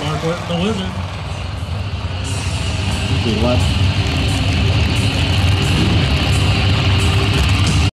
Mark Orton, the wizard. He left.